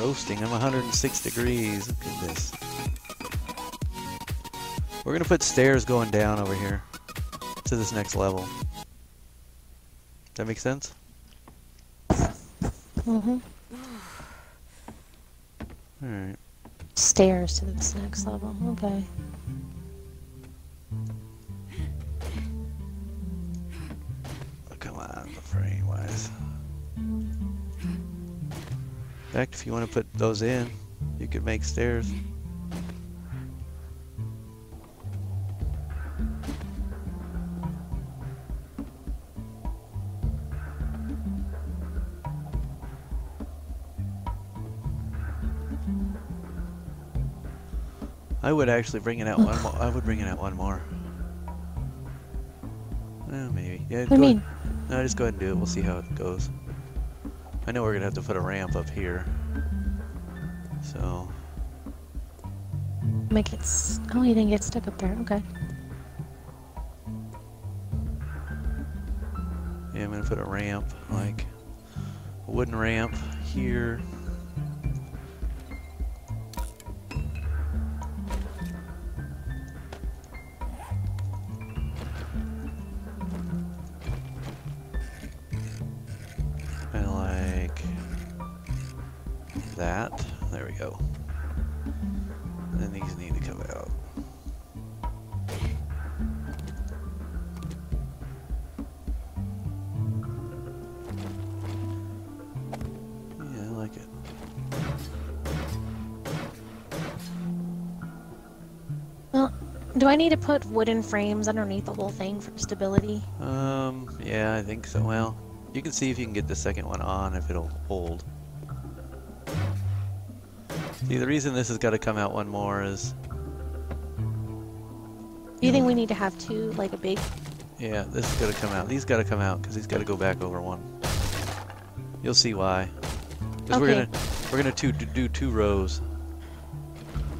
roasting. I'm 106 degrees. Look at this. We're gonna put stairs going down over here to this next level. Does that make sense? Mm-hmm. Alright. Stairs to this next level. Okay. Oh, come on, the frame wise. In fact, if you want to put those in, you could make stairs. I would actually bring it out one more. I would bring it out one more. Well, maybe. Yeah, What go do you ahead- mean? no, just go ahead and do it. We'll see how it goes. I know we're gonna have to put a ramp up here. So, Make it. Oh, you didn't get stuck up there. Okay. yeah, I'm gonna put a ramp, like a wooden ramp here. That. There we go. And these need to come out. Yeah, I like it. Well, do I need to put wooden frames underneath the whole thing for stability? Um, yeah, I think so. Well, you can see if you can get the second one on, if it'll hold. See, the reason this has got to come out one more is, Do you think we need to have two, like a big? yeah, this has got to come out. These got to come out because he's got to go back over one. You'll see why. Because we're gonna we're gonna two, do two rows.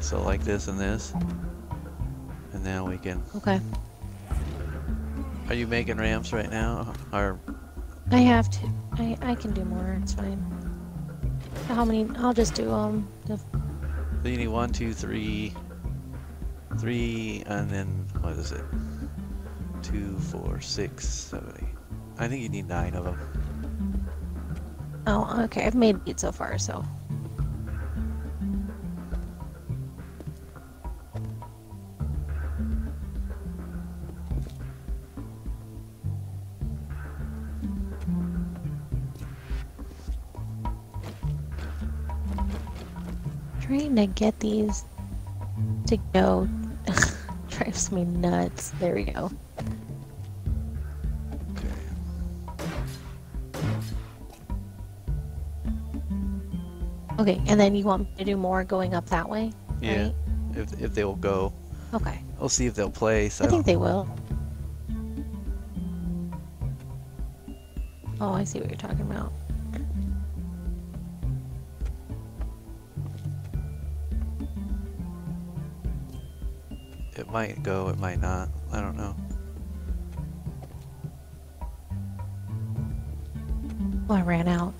So like this and this, and now we can. Okay. Are you making ramps right now? Or I have to. I I can do more. It's fine. How many? I'll just do um the So you need one, two, three, three, and then what is it? Two, four, six, seven, eight. I think you need nine of them. Oh, okay. I've made eight so far, so. Trying to get these to go drives me nuts. There we go. Okay. Okay, and then you want me to do more going up that way? Yeah. right? If if they'll go, Okay. we'll see if they'll play. So. I think they will. Oh, I see what you're talking about. Might go. It might not. I don't know. Oh, I ran out.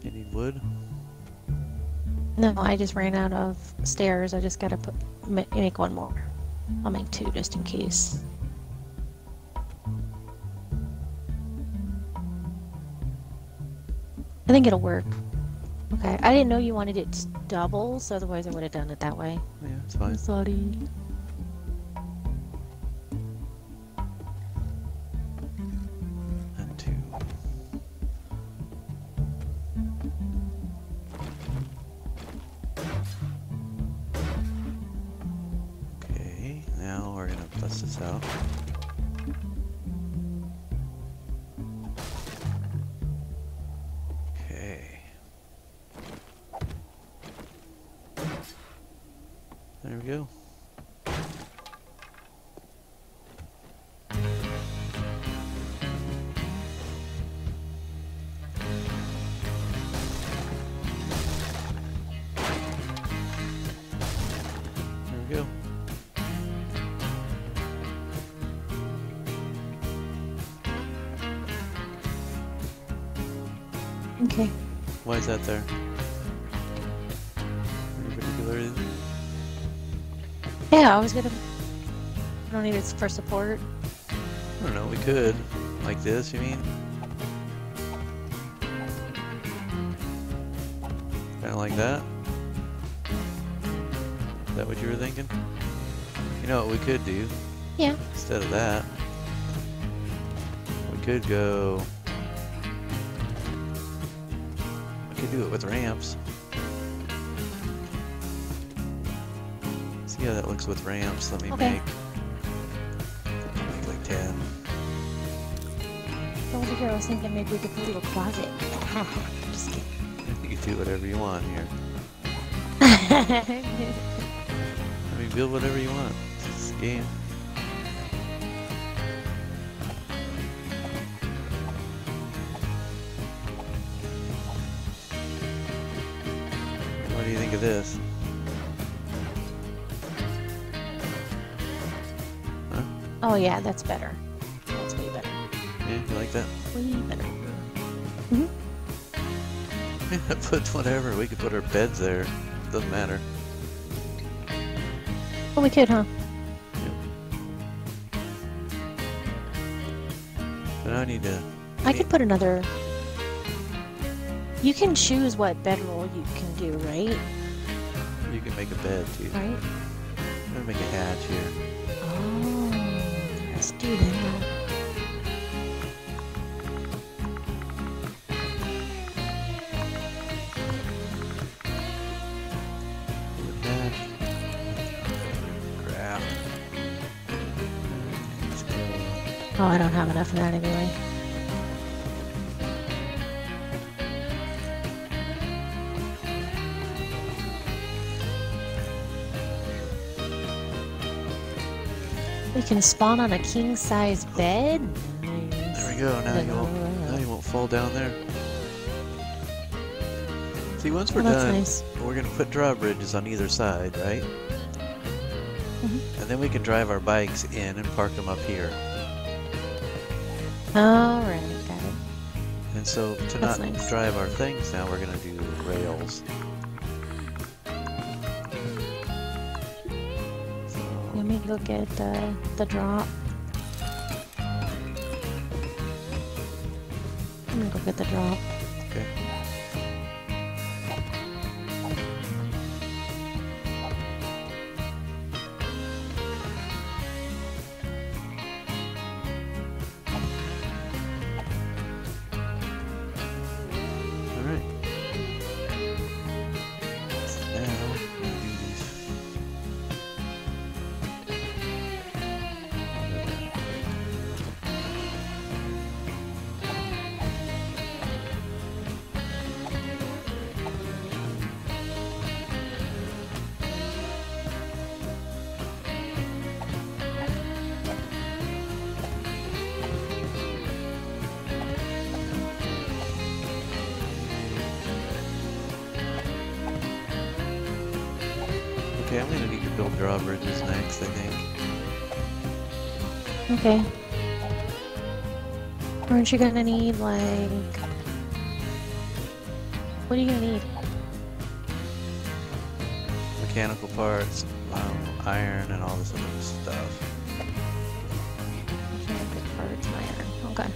You need wood. No, I just ran out of stairs. I just gotta put make one more. I'll make two just in case. I think it'll work. Okay, I didn't know you wanted it double, so otherwise I would have done it that way. Yeah, it's fine. Sorry. We go. Okay. Why is that there? Yeah, I was gonna. I don't need it for support. I don't know, we could. Like this, you mean? Kinda like that? Is that what you were thinking? You know what we could do? Yeah. Instead of that. We could go... We could do it with ramps. How that looks with ramps? Let me Okay. make... Make like 10. Over here, I was thinking maybe we could put a little closet. Just kidding. You can do whatever you want here. I mean, build whatever you want. It's a game. What do you think of this? Oh yeah, that's better. That's way better. Yeah, you like that? Way better. Hmm. put whatever. We could put our beds there. Doesn't matter. Oh, we could, huh? But I need to. I could put another. You can choose what bedroll you can do, right? You can make a bed too. Right? I'm gonna make a hatch here. Oh, let's do that. Hatch. Craft. Let's go. Oh, I don't have enough of that anyway. We can spawn on a king size bed. There we go. Now you won't. Now you won't fall down there. See, once we're Oh, done, nice. we're gonna put drawbridges on either side, right? Mhm. And then we can drive our bikes in and park them up here. Alright, got it. And so to That's not nice. drive our things now, we're gonna do rails. Look at the, the drop. I'm gonna go get the drop. Okay, I'm gonna need to build drawbridges next, I think. Okay. Aren't you gonna need like what are you gonna need? Mechanical parts, um, iron, and all this other stuff. Mechanical parts, iron. Okay.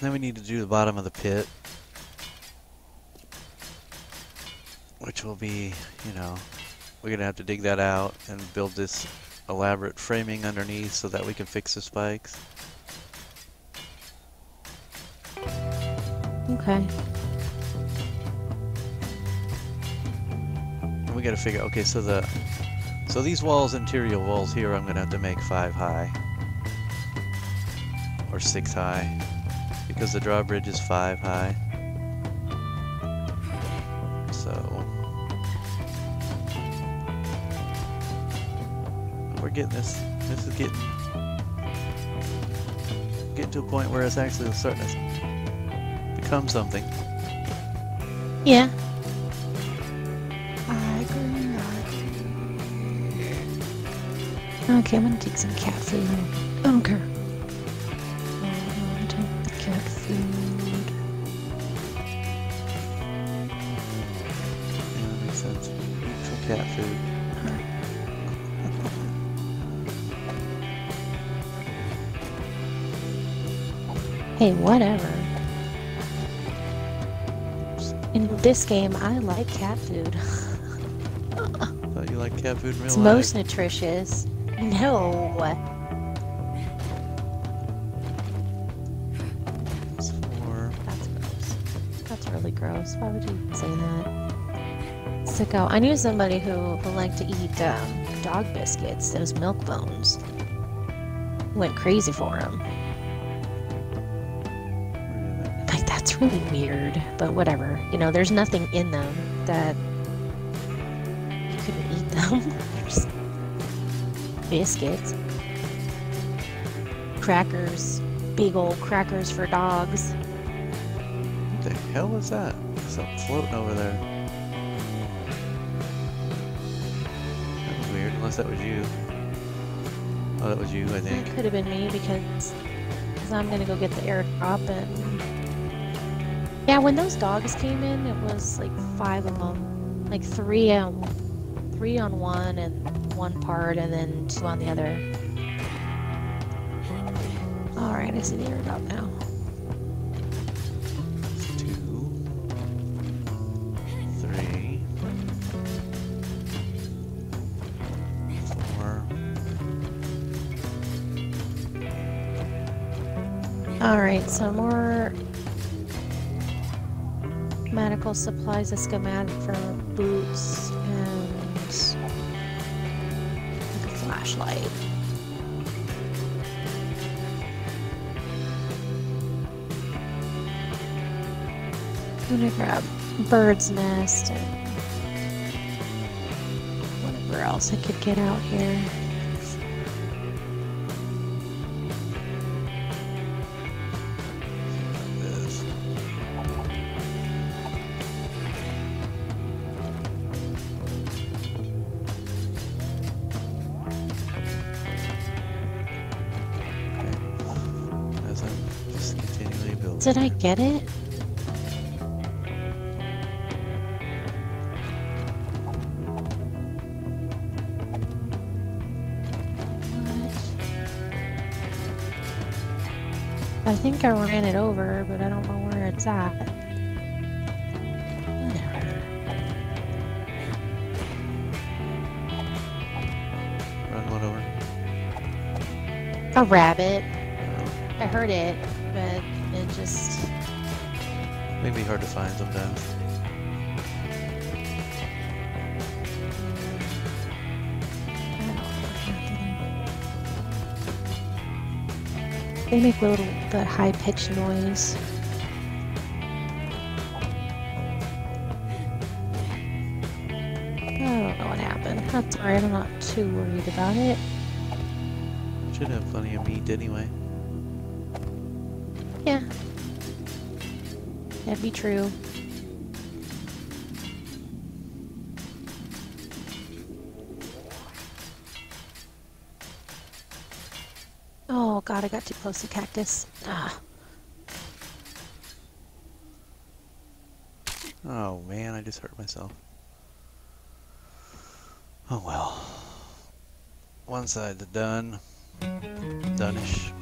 Then we need to do the bottom of the pit. Which will be, you know, we're gonna have to dig that out and build this elaborate framing underneath so that we can fix the spikes. Okay. And we gotta figure, okay, so the, so these walls, interior walls here, I'm gonna have to make five high. Or six high. Because the drawbridge is five high. We're getting this, this is getting, getting to a point where it's actually starting to become something. Yeah. I agree. Okay, I'm gonna take some cat food. I don't care. Hey, whatever. In this game, I like cat food. Thought you liked cat food in real It's life. most nutritious. No. It's. That's gross. That's really gross. Why would you say that? Sicko. I knew somebody who, who liked to eat um, dog biscuits, those milk bones. Went crazy for them. Really weird, but whatever. You know, there's nothing in them that you couldn't eat them. Biscuits, crackers, big old crackers for dogs. What the hell is that? Something floating over there. That was weird, unless that was you. Oh, that was you, I think. It could have been me because, because I'm gonna go get the air airdrop and yeah, when those dogs came in, it was like five of them, like three on three on one and one part, and then two on the other. All right, I see the airdrop now. Two. Three. Four. All right, so more medical supplies, a schematic for boots, and like a flashlight. I'm gonna grab bird's nest and whatever else I could get out here. Did I get it? I think I ran it over, but I don't know where it's at. Whatever. Run one over. A rabbit. I heard it, it just. maybe hard to find sometimes. I don't know what happened. They make a little, that high pitched noise. I don't know what happened. That's alright, I'm not too worried about it. Should have plenty of meat anyway. That'd be true. Oh god, I got too close to cactus. Ah. Oh man, I just hurt myself. Oh well. One side's done. Done-ish.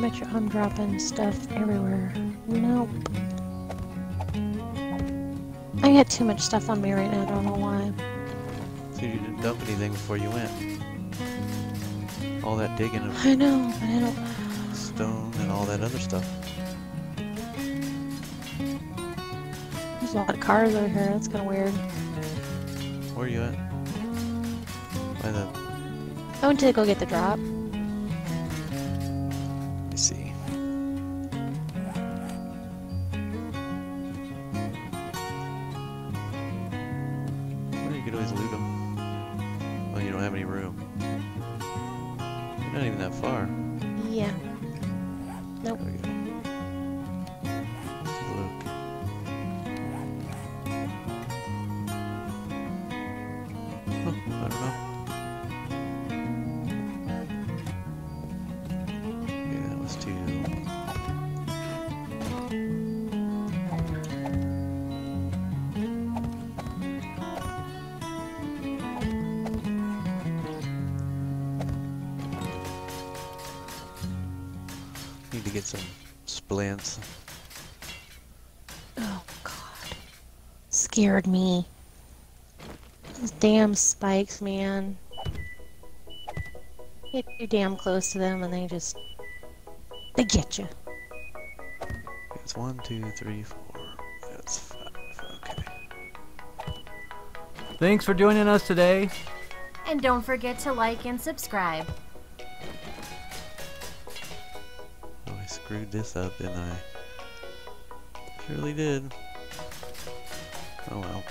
Bet you I'm dropping stuff everywhere. Nope. I got too much stuff on me right now, I don't know why. So you didn't dump anything before you went. All that digging of I know, but I don't. stone and all that other stuff. There's a lot of cars over here, that's kind of weird. Where are you at? By the. I went to go get the drop. Me see. Get some splints. Oh god. Scared me. Those damn spikes, man. Get too damn close to them and they just they get you. It's one, two, three, four. That's five. Okay. Thanks for joining us today. And don't forget to like and subscribe. Screwed this up, didn't I? Surely did. Oh well.